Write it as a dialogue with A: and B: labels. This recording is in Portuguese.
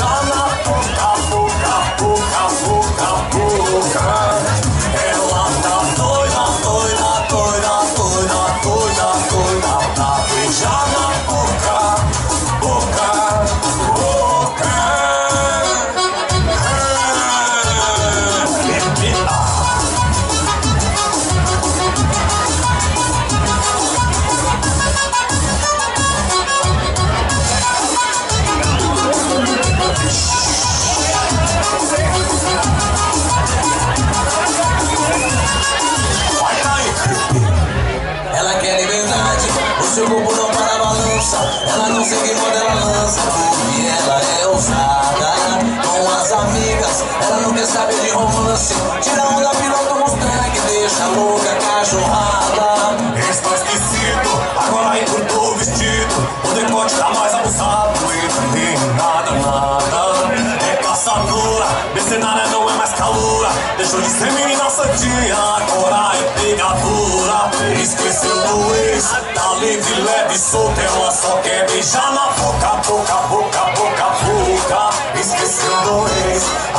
A: beijar na boca, boca, boca, boca, Ela
B: não segue moda, ela lança. E ela é ousada com as amigas. Ela não quer saber de romance. Tira onda, piloto Mustang, deixa louca cachorrada.
A: Está esquecido, agora encurtou o vestido O decote tá mais abusado E também nada, nada Senara não é mais calura Deixou de ser menina sadia Agora é pegadura Esqueceu do ex Tá livre, leve, solta Ela só quer beijar na boca Boca, boca, boca, boca Esqueceu do ex